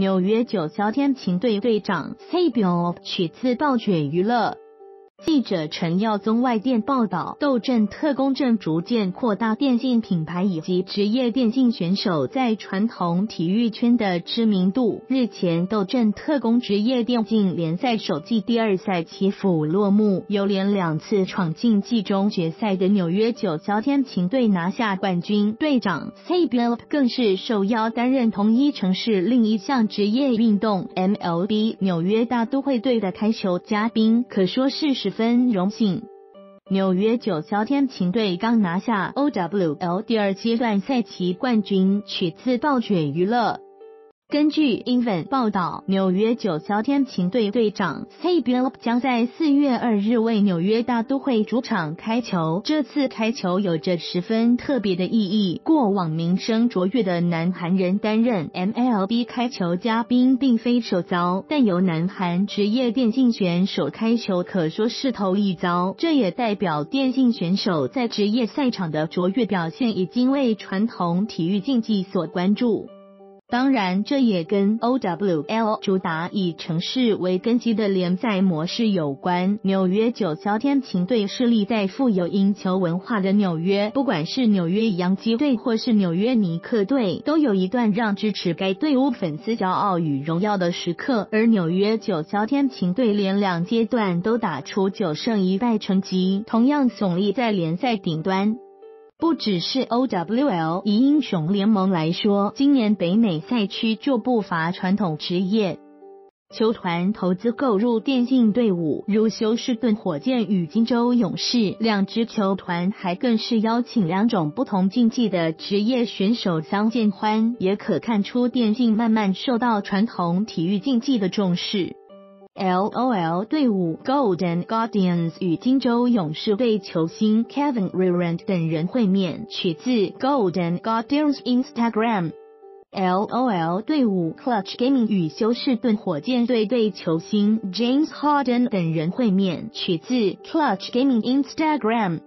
纽约九霄天琴队队长 Sabio，取自暴雪娱乐。记者陈耀宗外电报道，斗阵特工正逐渐扩大电竞品牌以及职业电竞选手在传统体育圈的知名度。日前，斗阵特工职业电竞联赛首季第二赛期甫落幕，有连两次闯进季中决赛的纽约九霄天晴队拿下冠军，队长 C b l 更是受邀担任同一城市另一项职业运动 MLB 纽约大都会队的开球嘉宾，可说是分荣幸。纽约九霄天晴队刚拿下 OWL 第二阶段赛期冠军，取自暴雪娱乐。根据 Invent 报道，纽约九霄天琴队队长 Sabiel 将在四月二日为纽约大都会主场开球。这次开球有着十分特别的意义。过往名声卓越的南韩人担任 MLB 开球嘉宾并非首遭，但由南韩职业电竞选手开球可说是头一遭。这也代表电竞选手在职业赛场的卓越表现已经为传统体育竞技所关注。当然，这也跟 OWL 主打以城市为根基的联赛模式有关。纽约九霄天琴队势力在富有赢球文化的纽约，不管是纽约洋基队或是纽约尼克队，都有一段让支持该队伍粉丝骄傲与荣耀的时刻。而纽约九霄天琴队连两阶段都打出九胜一败成绩，同样耸立在联赛顶端。不只是 OWL，以英雄联盟来说，今年北美赛区就不乏传统职业球团投资购入电竞队伍，如休斯顿火箭与金州勇士两支球团，还更是邀请两种不同竞技的职业选手相见欢，也可看出电竞慢慢受到传统体育竞技的重视。LOL 队伍 Golden Guardians 与金州勇士队球星 Kevin Durant 等人会面，取自 Golden Guardians Instagram。LOL 队伍 Clutch Gaming 与休斯顿火箭队队球星 James Harden 等人会面，取自 Clutch Gaming Instagram。